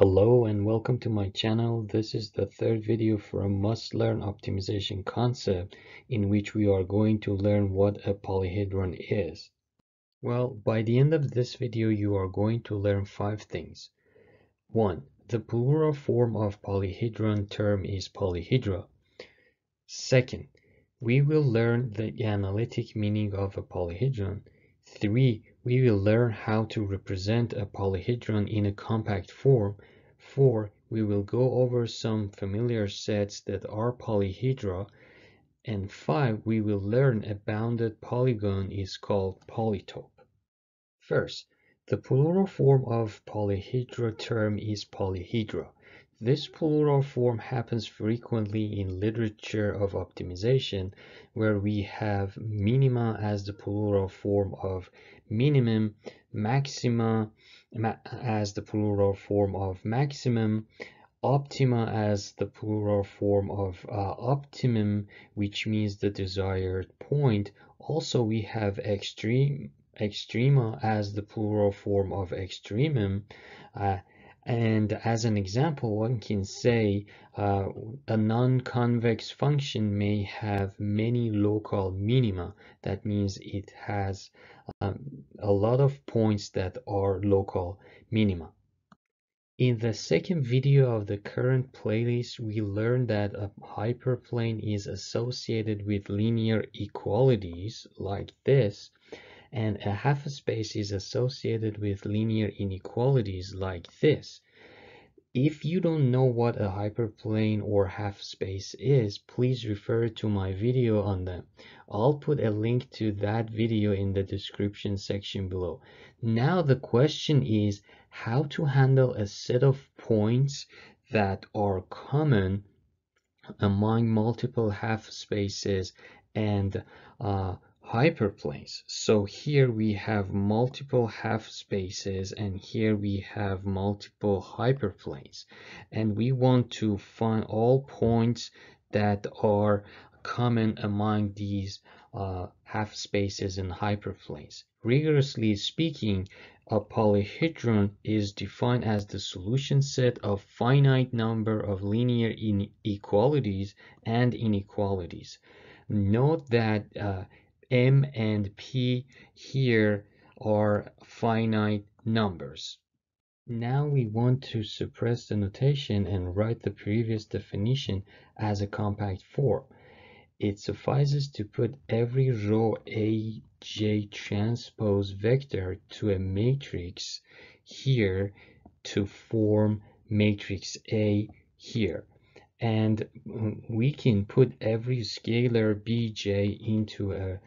Hello and welcome to my channel. This is the third video from Must Learn Optimization Concept in which we are going to learn what a polyhedron is. Well, by the end of this video you are going to learn five things. 1. The plural form of polyhedron term is polyhedra. Second, we will learn the analytic meaning of a polyhedron. 3. We will learn how to represent a polyhedron in a compact form. 4. We will go over some familiar sets that are polyhedra. And 5. We will learn a bounded polygon is called polytope. First, the plural form of polyhedra term is polyhedra. This plural form happens frequently in literature of optimization where we have minima as the plural form of minimum, maxima as the plural form of maximum, optima as the plural form of uh, optimum, which means the desired point. Also, we have extreme extrema as the plural form of extremum. Uh, and as an example, one can say uh, a non-convex function may have many local minima. That means it has um, a lot of points that are local minima. In the second video of the current playlist, we learned that a hyperplane is associated with linear equalities like this and a half space is associated with linear inequalities like this. If you don't know what a hyperplane or half space is, please refer to my video on them. I'll put a link to that video in the description section below. Now the question is how to handle a set of points that are common among multiple half spaces and uh, hyperplanes. So here we have multiple half spaces and here we have multiple hyperplanes. And we want to find all points that are common among these uh, half spaces and hyperplanes. Rigorously speaking, a polyhedron is defined as the solution set of finite number of linear inequalities and inequalities. Note that uh, m and p here are finite numbers. Now we want to suppress the notation and write the previous definition as a compact form. It suffices to put every row A J transpose vector to a matrix here to form matrix A here and we can put every scalar bj into a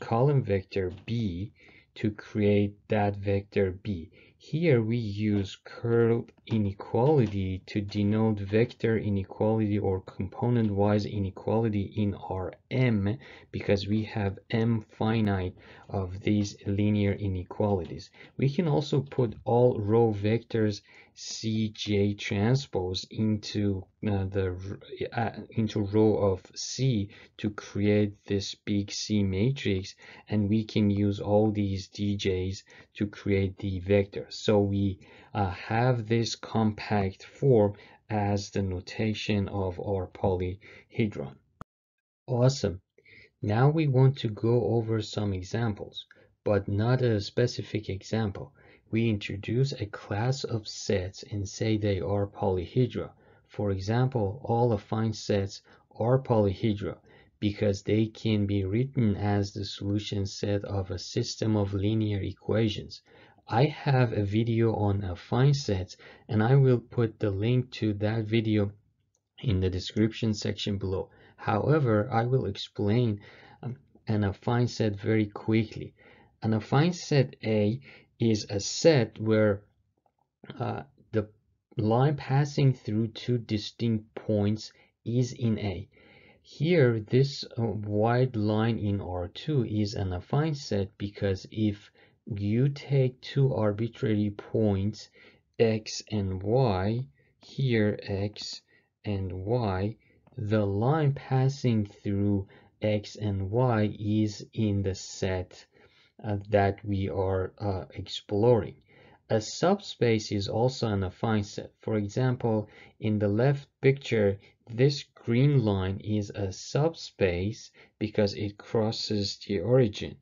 column vector b to create that vector b. Here we use curl inequality to denote vector inequality or component-wise inequality in Rm because we have m finite of these linear inequalities. We can also put all row vectors Cj transpose into uh, the uh, into row of C to create this big C matrix and we can use all these DJs to create the vector. So we uh, have this compact form as the notation of our polyhedron. Awesome. Now we want to go over some examples, but not a specific example we introduce a class of sets and say they are polyhedra. For example, all affine sets are polyhedra because they can be written as the solution set of a system of linear equations. I have a video on affine sets and I will put the link to that video in the description section below. However, I will explain um, an affine set very quickly. An affine set A is a set where uh, the line passing through two distinct points is in A. Here, this uh, wide line in R2 is an affine set because if you take two arbitrary points, x and y, here x and y, the line passing through x and y is in the set uh, that we are uh, exploring. A subspace is also an affine set. For example, in the left picture, this green line is a subspace because it crosses the origin.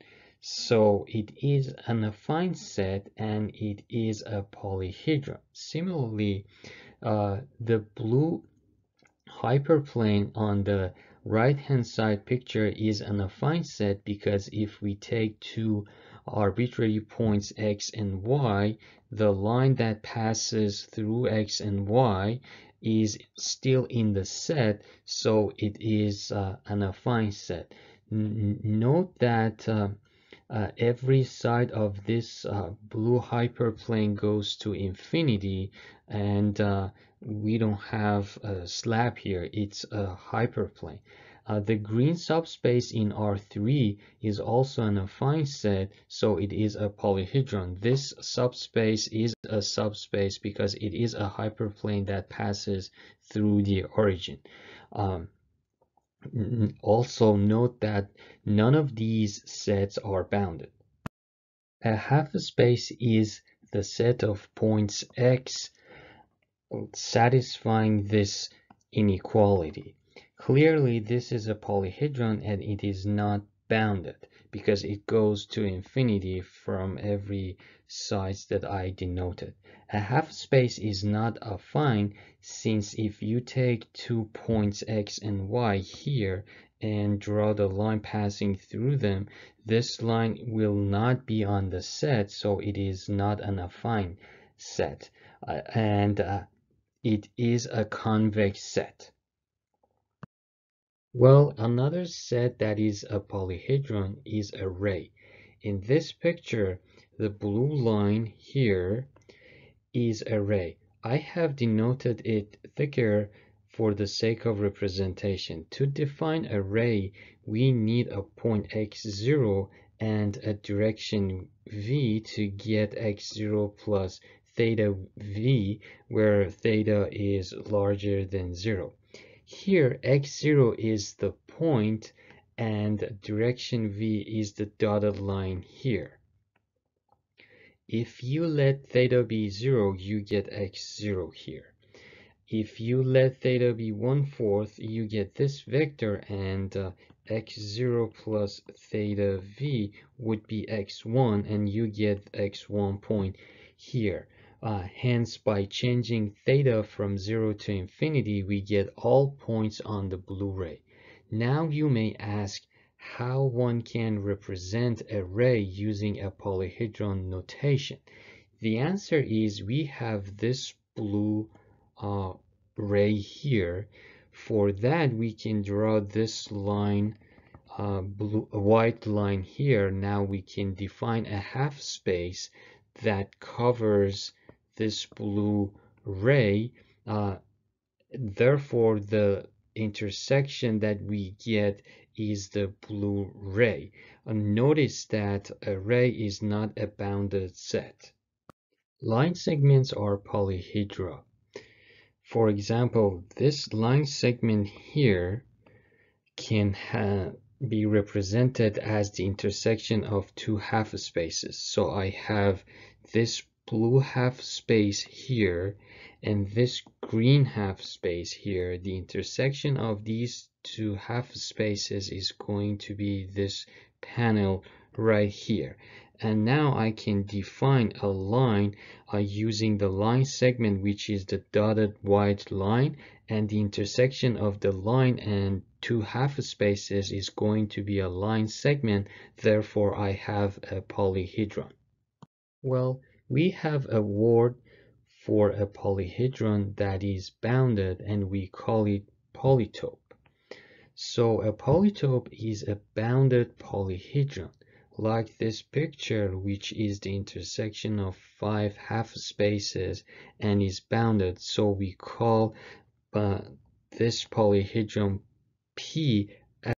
So it is an affine set and it is a polyhedron. Similarly, uh, the blue hyperplane on the right hand side picture is an affine set because if we take two arbitrary points x and y, the line that passes through x and y is still in the set, so it is uh, an affine set. N note that uh, uh, every side of this uh, blue hyperplane goes to infinity and uh, we don't have a slab here it's a hyperplane uh, the green subspace in R3 is also an affine set, so it is a polyhedron. This subspace is a subspace because it is a hyperplane that passes through the origin. Um, Mm-hmm. also note that none of these sets are bounded. A half space is the set of points x satisfying this inequality. Clearly this is a polyhedron and it is not bounded because it goes to infinity from every side that I denoted. A half space is not affine since if you take two points x and y here and draw the line passing through them, this line will not be on the set, so it is not an affine set. Uh, and uh, it is a convex set. Well, another set that is a polyhedron is a ray. In this picture, the blue line here is a ray. I have denoted it thicker for the sake of representation. To define a ray, we need a point x0 and a direction v to get x0 plus theta v, where theta is larger than 0. Here x0 is the point and direction v is the dotted line here. If you let theta be 0, you get x0 here. If you let theta be 1 fourth, you get this vector and uh, x0 plus theta v would be x1 and you get x1 point here. Uh, hence, by changing theta from 0 to infinity, we get all points on the blue ray. Now you may ask how one can represent a ray using a polyhedron notation. The answer is we have this blue uh, ray here. For that, we can draw this line, uh, blue, white line here. Now we can define a half space that covers this blue ray. Uh, therefore, the intersection that we get is the blue ray. And notice that a ray is not a bounded set. Line segments are polyhedra. For example, this line segment here can be represented as the intersection of two half spaces. So I have this blue half space here and this green half space here, the intersection of these two half spaces is going to be this panel right here. And now I can define a line uh, using the line segment, which is the dotted white line, and the intersection of the line and two half spaces is going to be a line segment. Therefore, I have a polyhedron. Well, we have a word for a polyhedron that is bounded and we call it polytope. So a polytope is a bounded polyhedron like this picture which is the intersection of five half spaces and is bounded so we call uh, this polyhedron P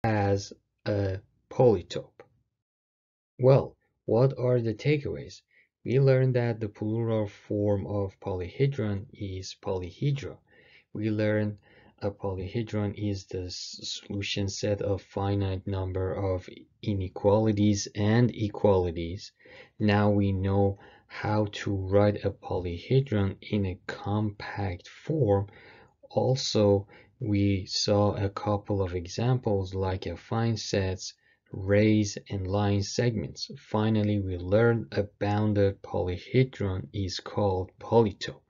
as a polytope. Well, what are the takeaways? We learned that the plural form of polyhedron is polyhedra. We learned a polyhedron is the solution set of finite number of inequalities and equalities. Now we know how to write a polyhedron in a compact form. Also, we saw a couple of examples like affine sets, rays, and line segments. Finally, we learned a bounded polyhedron is called polytope.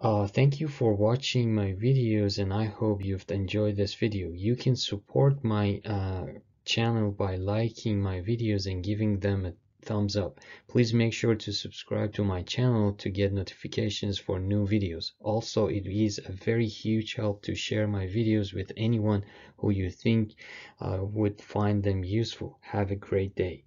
Uh, thank you for watching my videos and I hope you've enjoyed this video. You can support my uh, channel by liking my videos and giving them a thumbs up. Please make sure to subscribe to my channel to get notifications for new videos. Also, it is a very huge help to share my videos with anyone who you think uh, would find them useful. Have a great day.